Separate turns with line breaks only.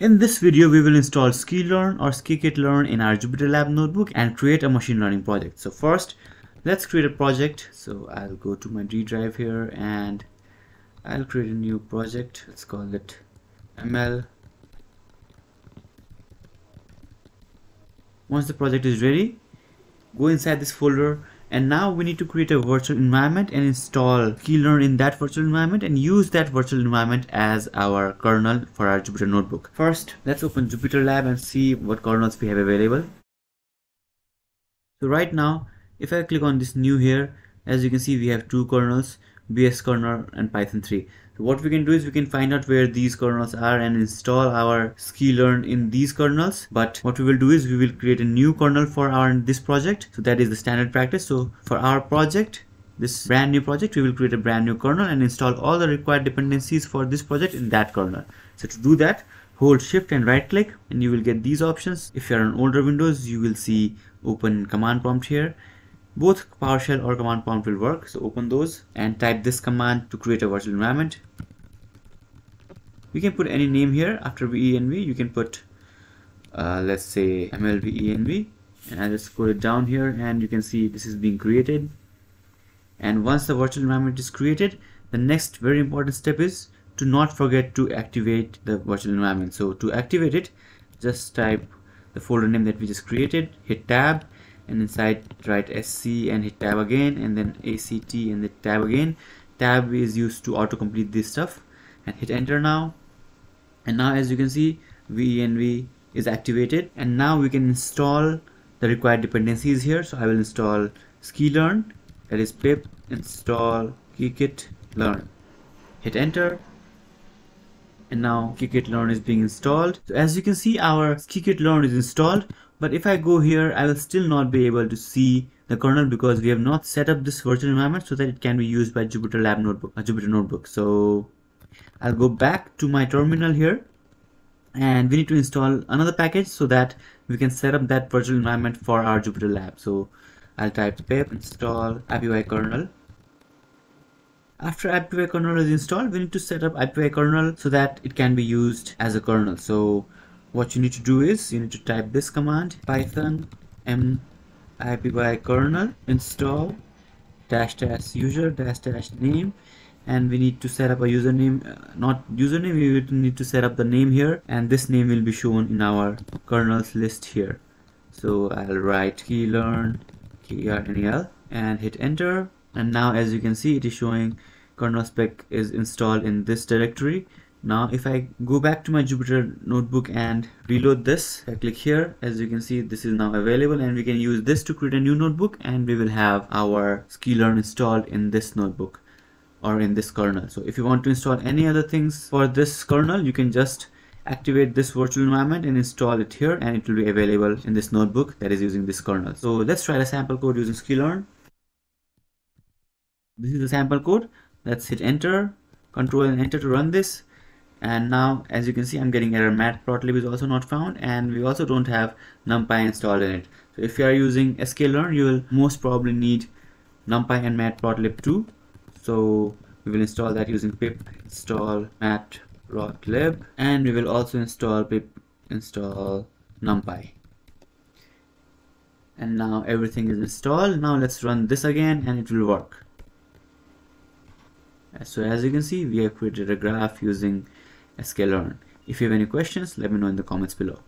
In this video, we will install sklearn or scikit-learn in our JupyterLab notebook and create a machine learning project. So first, let's create a project. So I'll go to my D drive here and I'll create a new project. Let's call it ML. Once the project is ready, go inside this folder and now we need to create a virtual environment and install sklearn in that virtual environment and use that virtual environment as our kernel for our Jupyter notebook. First, let's open Jupyter Lab and see what kernels we have available. So right now, if I click on this new here, as you can see, we have two kernels, BS kernel and Python 3. So what we can do is we can find out where these kernels are and install our sklearn in these kernels. But what we will do is we will create a new kernel for our this project. So that is the standard practice. So for our project, this brand new project, we will create a brand new kernel and install all the required dependencies for this project in that kernel. So to do that, hold shift and right click and you will get these options. If you're on older Windows, you will see open command prompt here both PowerShell or command prompt will work. So open those and type this command to create a virtual environment. We can put any name here after venv. You can put, uh, let's say mlvenv and I'll just scroll it down here and you can see this is being created. And once the virtual environment is created, the next very important step is to not forget to activate the virtual environment. So to activate it, just type the folder name that we just created, hit tab and inside write sc and hit tab again and then act and then tab again. Tab is used to auto-complete this stuff. And hit enter now. And now as you can see venv is activated. And now we can install the required dependencies here. So i will install sklearn that is pip install scikit learn. Hit enter. And now scikit-learn is being installed. So as you can see our scikit-learn is installed but if I go here, I will still not be able to see the kernel because we have not set up this virtual environment so that it can be used by Jupyter Lab Notebook, a Jupyter Notebook. So I'll go back to my terminal here and we need to install another package so that we can set up that virtual environment for our Jupyter Lab. So I'll type pip install IPY kernel. After IPY kernel is installed, we need to set up IPY kernel so that it can be used as a kernel. So what you need to do is you need to type this command python m ipy kernel install dash dash user dash dash name and we need to set up a username uh, not username we need to set up the name here and this name will be shown in our kernels list here. So i'll write sklearn kernel and hit enter and now as you can see it is showing kernel spec is installed in this directory now if I go back to my Jupyter notebook and reload this I click here as you can see this is now available and we can use this to create a new notebook and we will have our sklearn installed in this notebook or in this kernel. So if you want to install any other things for this kernel you can just activate this virtual environment and install it here and it will be available in this notebook that is using this kernel. So let's try the sample code using sklearn this is the sample code. Let's hit enter. Control and enter to run this and now as you can see I'm getting error matplotlib is also not found and we also don't have numpy installed in it. So if you are using sklearn you will most probably need numpy and matplotlib too so we will install that using pip install matplotlib and we will also install pip install numpy. And now everything is installed. Now let's run this again and it will work. So as you can see we have created a graph using sklearn. If you have any questions, let me know in the comments below.